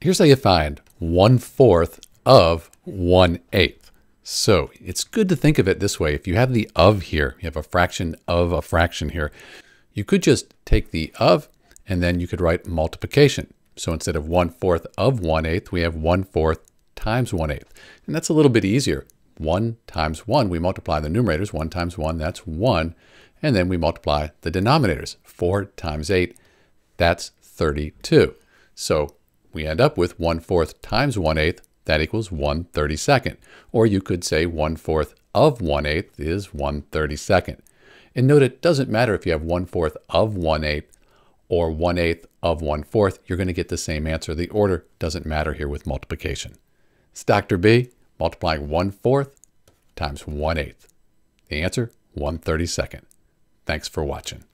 Here's how you find 1 fourth of 1 eighth. So it's good to think of it this way. If you have the of here, you have a fraction of a fraction here, you could just take the of and then you could write multiplication. So instead of 1 fourth of 1 eighth, we have 1 fourth times 1 eighth. And that's a little bit easier. 1 times 1, we multiply the numerators. 1 times 1, that's 1. And then we multiply the denominators. 4 times 8, that's 32. So we end up with 1 fourth times 1 eighth, that equals 1 32nd. Or you could say 1 fourth of 1 eighth is 1 32nd. And note it doesn't matter if you have 1 fourth of 1 eighth or 1 eighth of 1 fourth, you're going to get the same answer. The order doesn't matter here with multiplication. It's Dr. B multiplying 1 fourth times 1 eighth. The answer, 1 32nd. Thanks for watching.